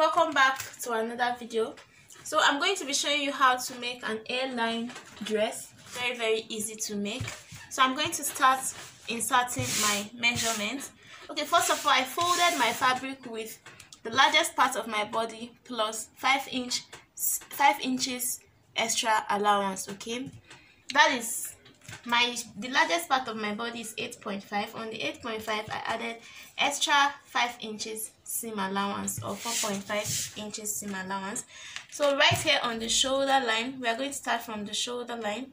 welcome back to another video. So i'm going to be showing you how to make an a-line dress. Very very easy to make. So i'm going to start inserting my measurements. Okay first of all i folded my fabric with the largest part of my body plus five inch five inches extra allowance okay? That is my the largest part of my body is 8.5 on the 8.5 i added extra 5 inches seam allowance or 4.5 inches seam allowance. So right here on the shoulder line we are going to start from the shoulder line.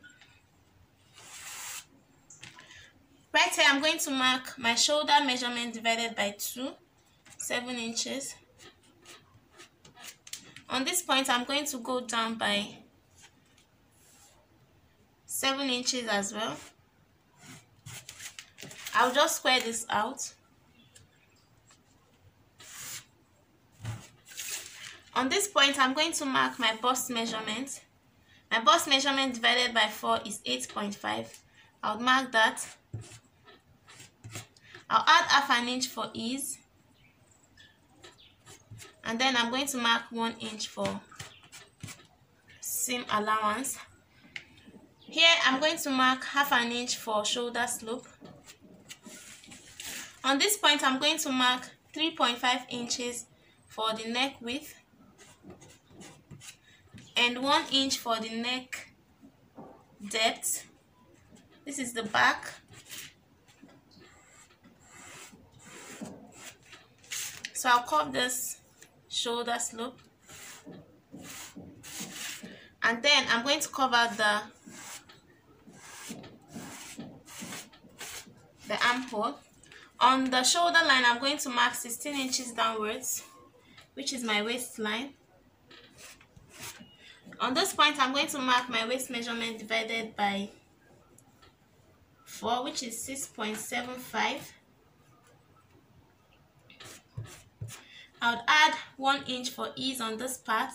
Right here i'm going to mark my shoulder measurement divided by 2 7 inches. On this point i'm going to go down by 7 inches as well. I'll just square this out. On this point I'm going to mark my bust measurement. My bust measurement divided by 4 is 8.5 I'll mark that. I'll add half an inch for ease. And then I'm going to mark 1 inch for seam allowance here I'm going to mark half an inch for shoulder slope. On this point I'm going to mark 3.5 inches for the neck width and 1 inch for the neck depth. This is the back. So I'll cut this shoulder slope and then I'm going to cover the the armhole on the shoulder line i'm going to mark 16 inches downwards which is my waistline. On this point i'm going to mark my waist measurement divided by 4 which is 6.75 I would add 1 inch for ease on this part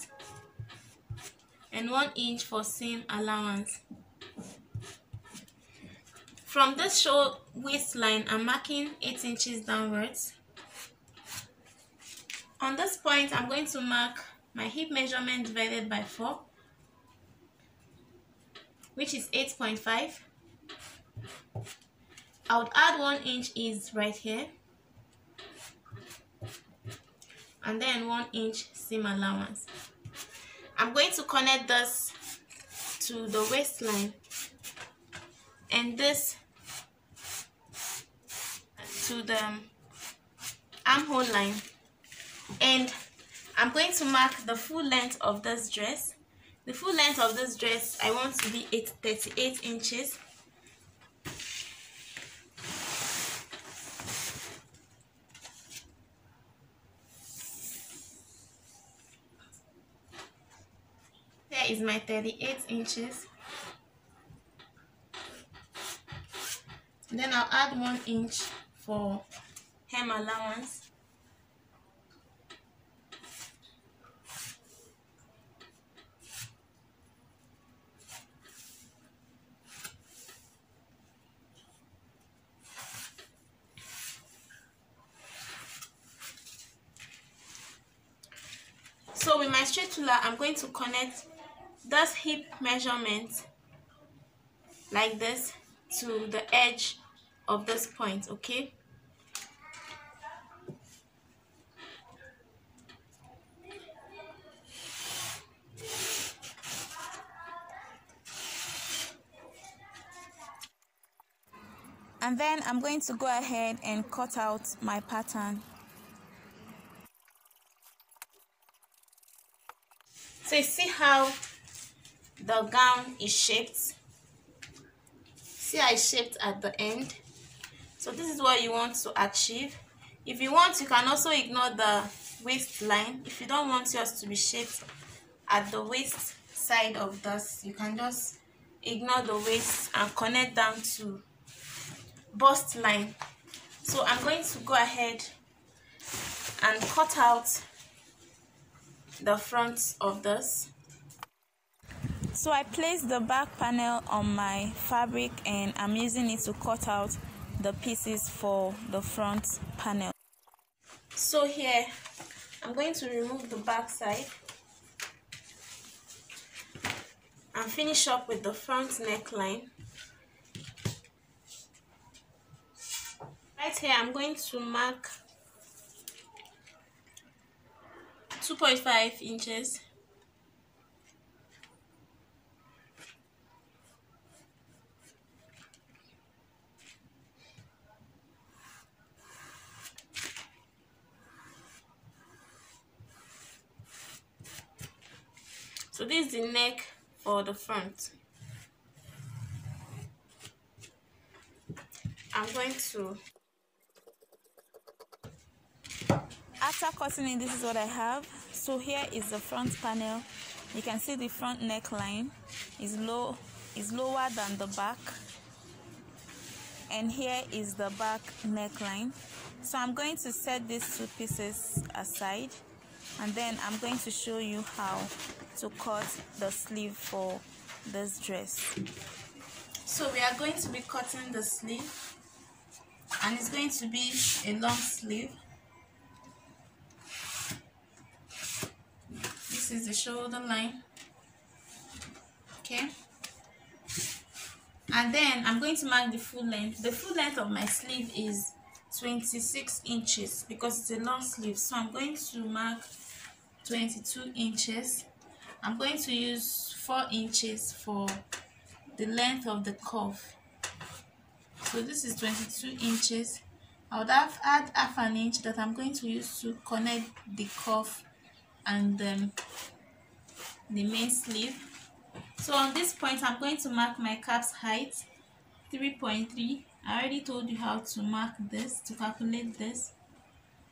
and 1 inch for seam allowance from this show waistline, I'm marking 8 inches downwards. On this point, I'm going to mark my hip measurement divided by 4, which is 8.5. I would add 1 inch is right here. And then 1 inch seam allowance. I'm going to connect this to the waistline and this to the um, armhole line. And I'm going to mark the full length of this dress. The full length of this dress I want to be 8, 38 inches. Here is my 38 inches. Then I'll add one inch for hem allowance. So with my ruler i'm going to connect this hip measurement like this to the edge of this point okay? And then I'm going to go ahead and cut out my pattern. So you see how the gown is shaped? See I shaped at the end so this is what you want to achieve. If you want you can also ignore the waistline if you don't want yours to be shaped at the waist side of this you can just ignore the waist and connect down to bust line. So i'm going to go ahead and cut out the front of this. So I placed the back panel on my fabric and I'm using it to cut out the pieces for the front panel. So here I'm going to remove the back side and finish up with the front neckline. Right here I'm going to mark 2.5 inches so this is the neck for the front. I'm going to after cutting it this is what I have. So here is the front panel. You can see the front neckline is low is lower than the back. And here is the back neckline. So I'm going to set these two pieces aside and then I'm going to show you how to cut the sleeve for this dress. So we are going to be cutting the sleeve and it's going to be a long sleeve. This is the shoulder line okay? And then I'm going to mark the full length. The full length of my sleeve is 26 inches because it's a long sleeve. So I'm going to mark 22 inches I'm going to use 4 inches for the length of the cuff so this is 22 inches. I would have add half an inch that I'm going to use to connect the cuff and um, the main sleeve. So on this point I'm going to mark my cap's height 3.3 I already told you how to mark this to calculate this.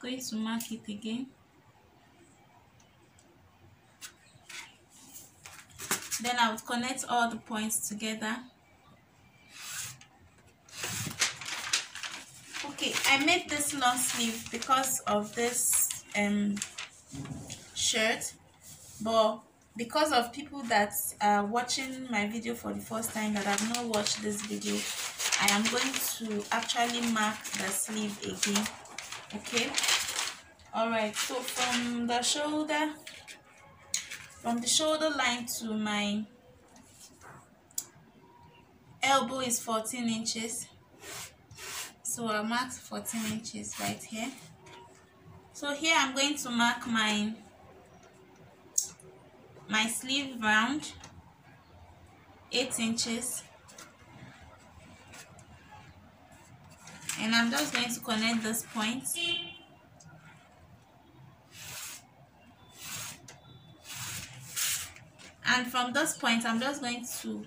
I'm going to mark it again then I would connect all the points together. Okay I made this long sleeve because of this um shirt but because of people that are watching my video for the first time that have not watched this video I am going to actually mark the sleeve again. Okay? Alright so from the shoulder from the shoulder line to my elbow is 14 inches. So I marked 14 inches right here. So here I'm going to mark my my sleeve round 8 inches. And I'm just going to connect this point and from this point I'm just going to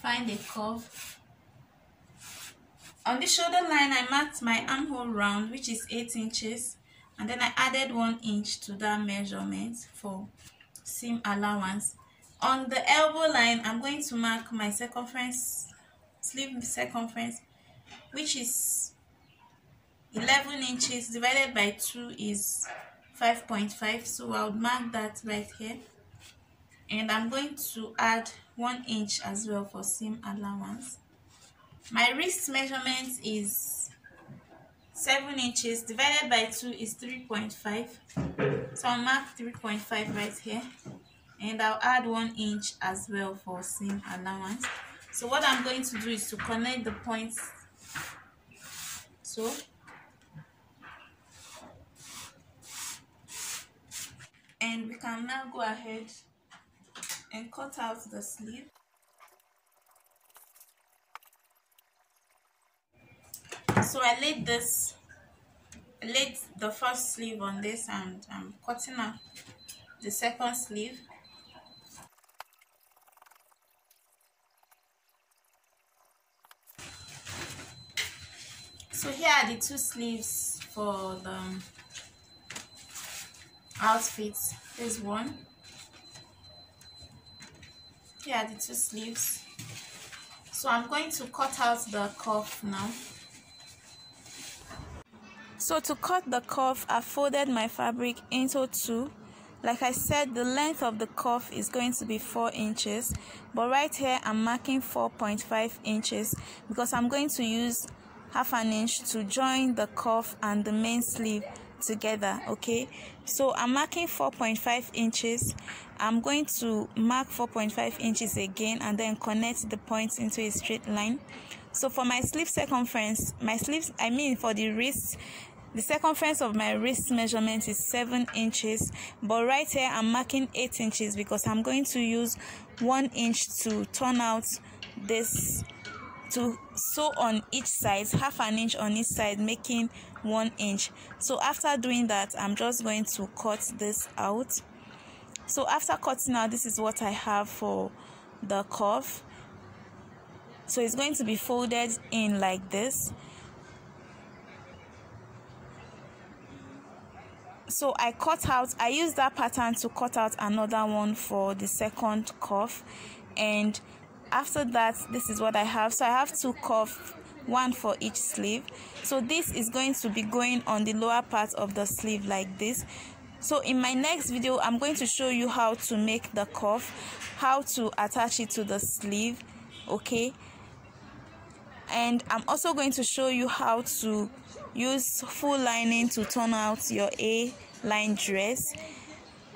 find a curve on the shoulder line. I marked my armhole round which is 8 inches and then I added 1 inch to that measurement for seam allowance. On the elbow line I'm going to mark my circumference sleeve circumference which is 11 inches divided by 2 is 5.5 so I'll mark that right here. And I'm going to add 1 inch as well for seam allowance. My wrist measurement is 7 inches divided by 2 is 3.5 so I'll mark 3.5 right here. And I'll add 1 inch as well for seam allowance. So what I'm going to do is to connect the points. So and we can now go ahead and cut out the sleeve. So I laid this laid the first sleeve on this and I'm cutting out the second sleeve. So here are the two sleeves for the outfits. There's one. Yeah the two sleeves. So i'm going to cut out the cuff now. So to cut the cuff i folded my fabric into two. Like i said the length of the cuff is going to be four inches but right here i'm marking 4.5 inches because i'm going to use half an inch to join the cuff and the main sleeve together okay? So i'm marking 4.5 inches. I'm going to mark 4.5 inches again and then connect the points into a straight line. So for my sleeve circumference my sleeves i mean for the wrist the circumference of my wrist measurement is 7 inches but right here i'm marking 8 inches because i'm going to use 1 inch to turn out this to sew on each side half an inch on each side making one inch. So after doing that i'm just going to cut this out. So after cutting out this is what i have for the cuff so it's going to be folded in like this. So i cut out i use that pattern to cut out another one for the second cuff and after that this is what i have. So i have two cuff one for each sleeve. So this is going to be going on the lower part of the sleeve like this. So in my next video i'm going to show you how to make the cuff how to attach it to the sleeve okay? And i'm also going to show you how to use full lining to turn out your a line dress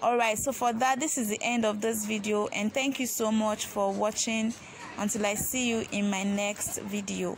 alright so for that this is the end of this video and thank you so much for watching. Until i see you in my next video